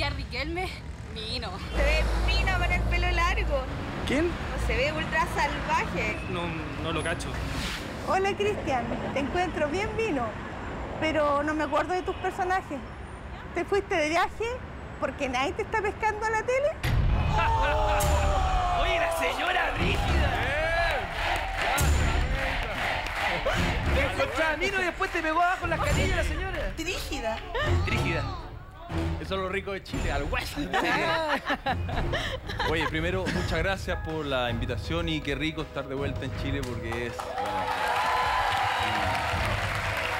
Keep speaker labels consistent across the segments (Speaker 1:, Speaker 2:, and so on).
Speaker 1: Cristian Riquelme, vino.
Speaker 2: Se ve fino con el pelo largo.
Speaker 3: ¿Quién?
Speaker 2: No se ve ultra salvaje.
Speaker 3: No, no lo cacho.
Speaker 4: Hola Cristian, te encuentro bien vino, pero no me acuerdo de tus personajes. ¿Te fuiste de viaje porque nadie te está pescando a la tele?
Speaker 5: Oye, la señora Brígida. Te encontró a Mino y después te pegó abajo en las canillas la señora.
Speaker 6: Trígida.
Speaker 7: Eso es lo rico de Chile, al hueso. Oye, primero, muchas gracias por la invitación y qué rico estar de vuelta en Chile porque es.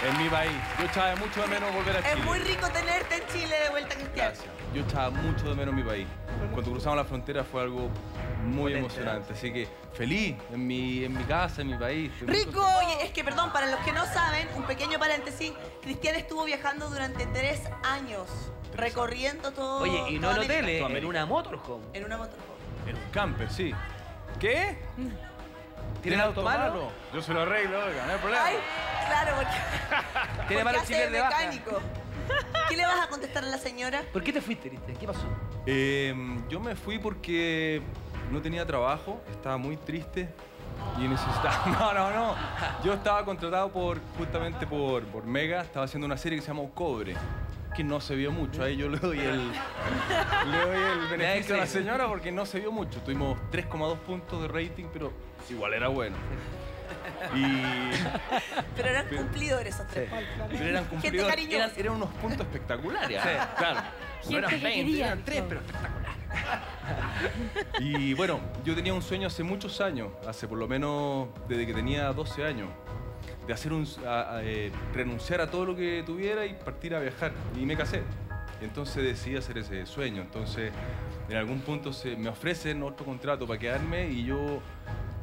Speaker 7: bueno, en mi país. Yo echaba mucho de menos volver a
Speaker 6: Es
Speaker 7: Chile.
Speaker 6: muy rico tenerte
Speaker 7: Yo echaba mucho de menos mi país. Cuando cruzamos la frontera fue algo muy emocionante. Así que feliz en mi, en mi casa, en mi país.
Speaker 6: ¡Rico! Oye, es que, perdón, para los que no saben, un pequeño paréntesis, Cristian estuvo viajando durante tres años, recorriendo todo.
Speaker 5: Oye, y no en hoteles, en una motorhome.
Speaker 6: En una motorhome.
Speaker 7: En un camper, sí. ¿Qué?
Speaker 5: ¿Tienen auto malo?
Speaker 7: Yo se lo arreglo, oiga, no hay problema.
Speaker 6: Ay, claro, porque.
Speaker 5: Tiene
Speaker 6: porque
Speaker 5: malo
Speaker 6: hace
Speaker 5: chile de baja.
Speaker 6: ¿Qué le vas a contestar a la señora?
Speaker 5: ¿Por qué te fuiste, Cristian? ¿Qué pasó?
Speaker 7: Eh, yo me fui porque no tenía trabajo, estaba muy triste y necesitaba... No, no, no. Yo estaba contratado por justamente por, por Mega, estaba haciendo una serie que se llama Cobre, que no se vio mucho. Ahí yo le doy el, le doy el beneficio a la señora porque no se vio mucho. Tuvimos 3,2 puntos de rating, pero igual era bueno. Y...
Speaker 6: Pero eran cumplidores esos tres.
Speaker 7: Pero eran cumplidores, eran, eran unos puntos espectaculares. Claro. No eran
Speaker 1: Gente que
Speaker 7: 20,
Speaker 1: quería.
Speaker 7: eran 3, pero espectaculares. Y bueno, yo tenía un sueño hace muchos años, hace por lo menos desde que tenía 12 años, de hacer un, a- a, eh, renunciar a todo lo que tuviera y partir a viajar. Y me casé. Entonces decidí hacer ese sueño. Entonces, en algún punto se me ofrecen otro contrato para quedarme y yo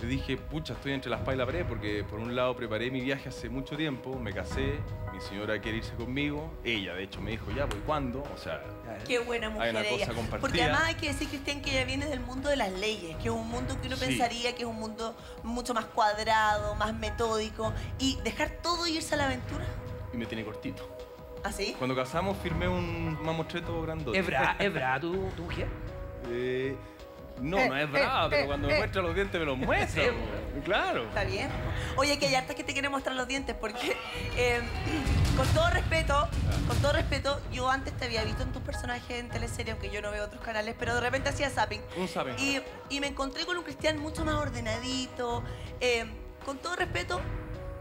Speaker 7: le dije, pucha, estoy entre la espalda y la pared porque por un lado preparé mi viaje hace mucho tiempo, me casé, mi señora quiere irse conmigo, ella de hecho me dijo, ya, pues ¿cuándo? O sea,
Speaker 6: Qué buena mujer
Speaker 7: una cosa compartida.
Speaker 6: Porque además hay que decir, Cristian, que ella viene del mundo de las leyes, que es un mundo que uno
Speaker 7: Sí.
Speaker 6: pensaría que es un mundo mucho más cuadrado, más metódico. Y dejar todo e irse a la aventura.
Speaker 7: y me tiene cortito.
Speaker 6: ¿Así?
Speaker 7: Cuando casamos firmé un mamotreto grandote.
Speaker 5: ¿Es brava tu, tu mujer?
Speaker 7: Eh, no,
Speaker 6: Eh,
Speaker 7: no es
Speaker 6: eh,
Speaker 7: brava,
Speaker 6: eh,
Speaker 7: pero cuando me
Speaker 6: eh.
Speaker 7: muestra los dientes me los muestra.
Speaker 5: Sí,
Speaker 7: claro.
Speaker 6: Está bien. Oye, que hay hartas que te quieren mostrar los dientes porque, eh, con todo respeto, con todo respeto, yo antes te había visto en tus personajes en teleserie, aunque yo no veo otros canales, pero de repente hacía zapping.
Speaker 7: Un zapping.
Speaker 6: Y, y me encontré con un Cristian mucho más ordenadito, eh, con todo respeto,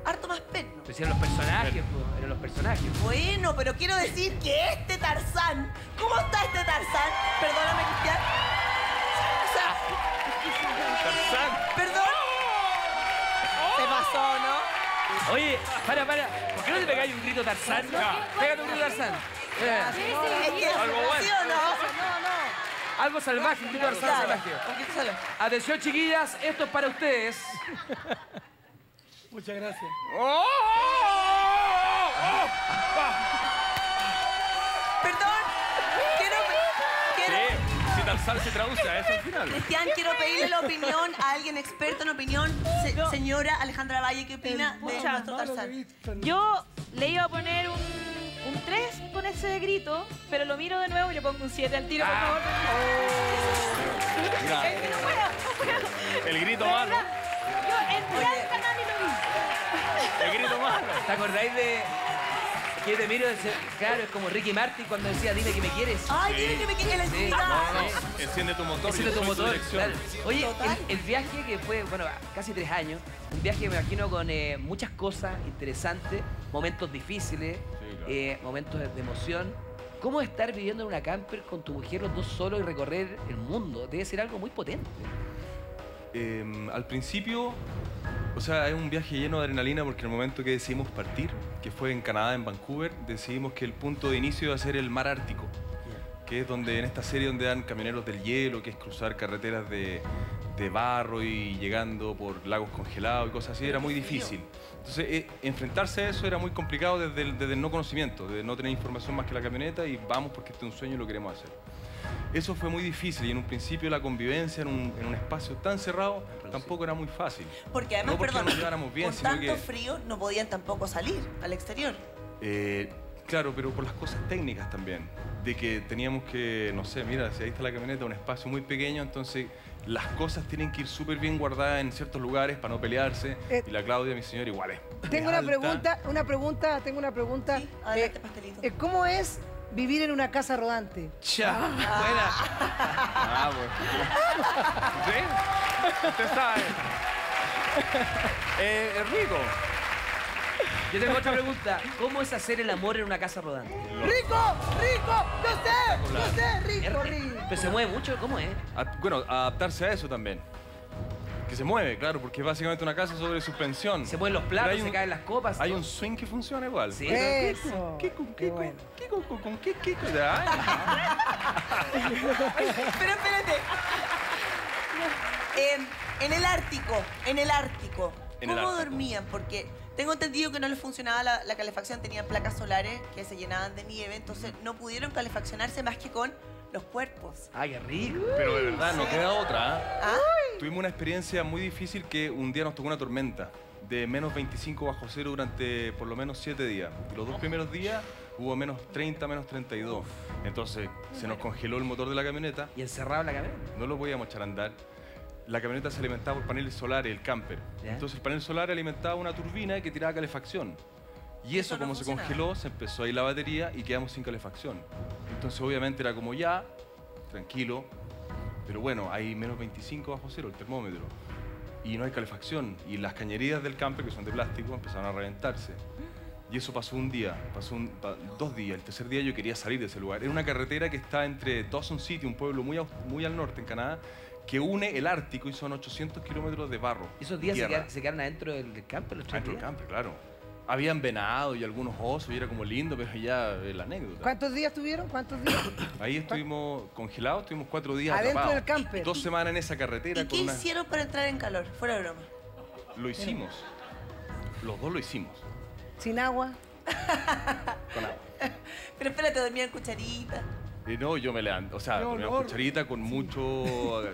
Speaker 6: harto más perno.
Speaker 5: Pues eran los personajes, eran los personajes.
Speaker 6: Bueno, pero quiero decir que este Tarzán,
Speaker 5: ¿Por qué no te pegáis un grito Tarzán? Pégate un grito Tarzán. Eh,
Speaker 6: Es que,
Speaker 7: Algo bueno.
Speaker 6: ¿sí o no?
Speaker 5: algo salvaje, un grito Tarzán salvaje.
Speaker 6: un grito salvaje.
Speaker 5: Atención, chiquillas, esto es para ustedes.
Speaker 3: Muchas gracias.
Speaker 6: Perdón, quiero, quiero,
Speaker 7: Sí, si Tarzán se traduce a eso al final.
Speaker 6: Cristian, quiero pedirle la opinión a alguien experto en opinión. Se- señora Alejandra Valle, ¿qué opina de nuestro Tarzán?
Speaker 1: Yo le iba a poner un, un 3 con ese grito, pero lo miro de nuevo y le pongo un 7 al tiro, por favor.
Speaker 7: Mira,
Speaker 1: Es que no puedo, no puedo.
Speaker 7: el grito malo.
Speaker 1: Yo entré al canal y lo vi.
Speaker 7: El grito malo.
Speaker 5: ¿Te acordáis de que yo te miro? ese- Claro, es como Ricky Martin cuando decía, dime que me quieres.
Speaker 6: Ay, dime que me quede la
Speaker 5: Sí.
Speaker 6: intimidad.
Speaker 7: No, no, enciende tu motor.
Speaker 5: Es tu motor. claro. Oye, el, el viaje que fue, bueno, casi tres años, un viaje me imagino con eh, muchas cosas interesantes, momentos difíciles,
Speaker 7: Sí, claro.
Speaker 5: eh, momentos de, de emoción. ¿Cómo es estar viviendo en una camper con tu mujer los dos solos y recorrer el mundo? Debe ser algo muy potente.
Speaker 7: Eh, al principio, o sea, es un viaje lleno de adrenalina porque el momento que decidimos partir, que fue en Canadá, en Vancouver, decidimos que el punto de inicio iba a ser el mar Ártico, que es donde en esta serie donde dan camioneros del hielo, que es cruzar carreteras de, de barro y llegando por lagos congelados y cosas así, era muy difícil. Entonces, eh, enfrentarse a eso era muy complicado desde el, desde el no conocimiento, de no tener información más que la camioneta y vamos porque este es un sueño y lo queremos hacer. Eso fue muy difícil y en un principio la convivencia en un, en un espacio tan cerrado tampoco era muy fácil.
Speaker 6: Porque además,
Speaker 7: No porque
Speaker 6: perdón,
Speaker 7: nos lleváramos bien,
Speaker 6: con
Speaker 7: sino
Speaker 6: tanto
Speaker 7: que-
Speaker 6: frío no podían tampoco salir al exterior.
Speaker 7: Eh, Claro, pero por las cosas técnicas también. De que teníamos que, no sé, mira, si ahí está la camioneta, un espacio muy pequeño, entonces las cosas tienen que ir súper bien guardadas en ciertos lugares para no pelearse.
Speaker 3: Eh,
Speaker 7: y la Claudia, mi señora, igual es.
Speaker 3: Tengo
Speaker 7: es
Speaker 3: una
Speaker 7: alta.
Speaker 3: pregunta, una pregunta, tengo una pregunta.
Speaker 6: Sí, adelante,
Speaker 3: Eh,
Speaker 6: pastelito.
Speaker 3: eh, ¿Cómo es vivir en una casa rodante?
Speaker 5: Ya, buena.
Speaker 7: Ah, bueno.
Speaker 8: ¿Sí? Usted sabe. Eh, rico.
Speaker 5: Yo tengo otra pregunta. ¿Cómo es hacer el amor en una casa rodante?
Speaker 3: ¡Rico! ¡Rico! ¡Yo sé! ¡Yo sé! ¡Rico,
Speaker 5: ¿Es-
Speaker 3: rico!
Speaker 5: ¿Pero se mueve mucho? ¿Cómo es?
Speaker 7: A- bueno, adaptarse a eso también. Que se mueve, claro, porque es básicamente una casa sobre suspensión.
Speaker 5: Se mueven los platos,
Speaker 7: hay
Speaker 5: se
Speaker 7: un-
Speaker 5: caen las copas.
Speaker 7: Hay
Speaker 5: todo.
Speaker 7: un swing que funciona igual.
Speaker 5: Sí.
Speaker 3: Eso.
Speaker 7: ¿Qué con
Speaker 3: Qué
Speaker 7: con qué con con- con qué qué con-
Speaker 6: Pero espérate. Em, en el Ártico, en el Ártico,
Speaker 7: En el
Speaker 6: ¿cómo
Speaker 7: Ártico.
Speaker 6: dormían? Porque tengo entendido que no les funcionaba la, la calefacción, tenían placas solares que se llenaban de nieve, entonces no pudieron calefaccionarse más que con los cuerpos.
Speaker 5: Ay, qué rico.
Speaker 7: Pero de verdad, no queda otra. ¿ah?
Speaker 6: ¿Ah?
Speaker 7: Tuvimos una experiencia muy difícil que un día nos tocó una tormenta de menos 25 bajo cero durante por lo menos 7 días. Los dos primeros días hubo menos 30, menos 32. Entonces se nos congeló el motor de la camioneta,
Speaker 5: ¿Y encerrado en la camioneta?
Speaker 7: no lo podíamos echar a andar. La camioneta se alimentaba por paneles solares, el camper.
Speaker 5: ¿Ya?
Speaker 7: Entonces el panel solar alimentaba una turbina que tiraba calefacción. Y
Speaker 6: Eso
Speaker 7: eso,
Speaker 6: no
Speaker 7: como se congeló, se empezó a ir la batería y quedamos sin calefacción. Entonces obviamente era como ya, tranquilo, pero bueno, hay menos 25 bajo cero el termómetro. Y no hay calefacción. Y las cañerías del camper, que son de plástico, empezaron a reventarse. Y eso pasó un día, pasó un- pa- dos días. El tercer día yo quería salir de ese lugar. Era una carretera que está entre Dawson City, un pueblo muy, muy al norte en Canadá, que une el Ártico y son 800 kilómetros de barro.
Speaker 5: ¿Y esos días se quedaron, se quedaron adentro del camper los
Speaker 7: Adentro del camper, claro. Habían venado y algunos osos y era como lindo, pero ya es la anécdota.
Speaker 3: ¿Cuántos días tuvieron? ¿Cuántos días?
Speaker 7: Ahí estuvimos congelados, estuvimos cuatro días
Speaker 3: Adentro
Speaker 7: atrapados.
Speaker 3: del camper.
Speaker 7: Dos semanas en esa carretera
Speaker 6: ¿Y
Speaker 7: con
Speaker 6: qué
Speaker 7: una...
Speaker 6: hicieron para entrar en calor? Fuera de broma.
Speaker 7: Lo hicimos. Los dos lo hicimos.
Speaker 3: ¿Sin agua?
Speaker 7: Con agua.
Speaker 6: Pero espérate, dormían cucharita.
Speaker 7: Y no, yo me levanto, o sea, dormía
Speaker 3: honor.
Speaker 7: cucharita con mucho,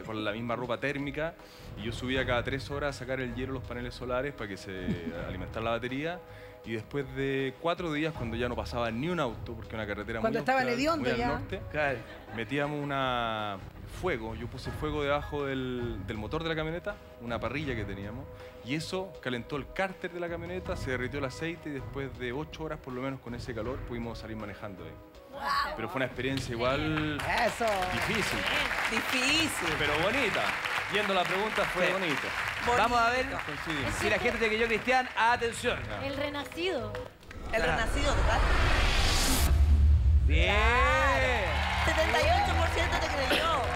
Speaker 7: con la misma ropa térmica y yo subía cada tres horas a sacar el hielo los paneles solares para que se alimentara la batería y después de cuatro días cuando ya no pasaba ni un auto porque una carretera
Speaker 3: Cuando
Speaker 7: muy
Speaker 3: estaba hediondo ya.
Speaker 7: norte,
Speaker 5: Claro.
Speaker 7: metíamos una fuego, yo puse fuego debajo del, del motor de la camioneta, una parrilla que teníamos, y eso calentó el cárter de la camioneta, se derritió el aceite y después de ocho horas por lo menos con ese calor pudimos salir manejando ahí. Pero fue una experiencia igual
Speaker 3: Eso.
Speaker 7: difícil.
Speaker 6: Difícil.
Speaker 7: Pero bonita. Yendo a la pregunta, fue
Speaker 5: sí.
Speaker 7: bonito.
Speaker 5: Vamos a ver si la gente te creyó Cristian, atención.
Speaker 7: Ah.
Speaker 9: El renacido.
Speaker 6: El
Speaker 5: claro.
Speaker 6: renacido, ¿verdad? Bien. 78% te creyó.